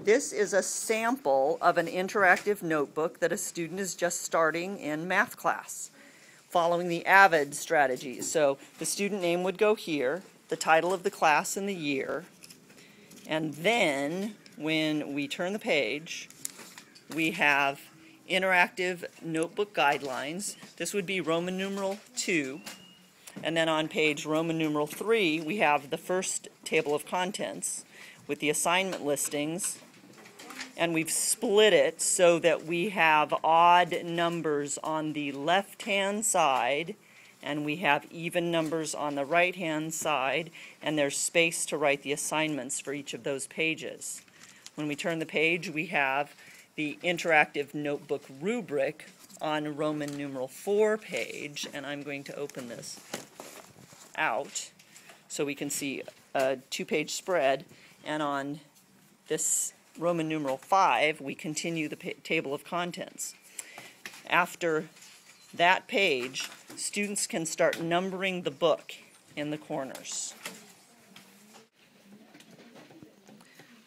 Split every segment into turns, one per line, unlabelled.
This is a sample of an interactive notebook that a student is just starting in math class, following the AVID strategy. So the student name would go here, the title of the class and the year, and then when we turn the page, we have interactive notebook guidelines. This would be Roman numeral 2. And then on page Roman numeral 3, we have the first table of contents with the assignment listings. And we've split it so that we have odd numbers on the left hand side and we have even numbers on the right hand side and there's space to write the assignments for each of those pages. When we turn the page, we have the interactive notebook rubric on Roman numeral 4 page, and I'm going to open this out so we can see a two-page spread, and on this Roman numeral 5, we continue the table of contents. After that page, students can start numbering the book in the corners.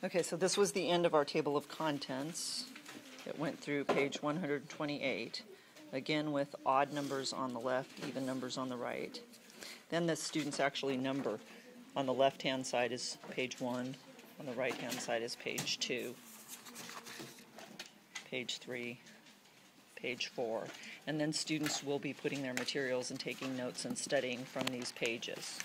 Okay, so this was the end of our table of contents. It went through page 128, again with odd numbers on the left, even numbers on the right. Then the students actually number. On the left-hand side is page 1, on the right-hand side is page 2, page 3, page 4. And then students will be putting their materials and taking notes and studying from these pages.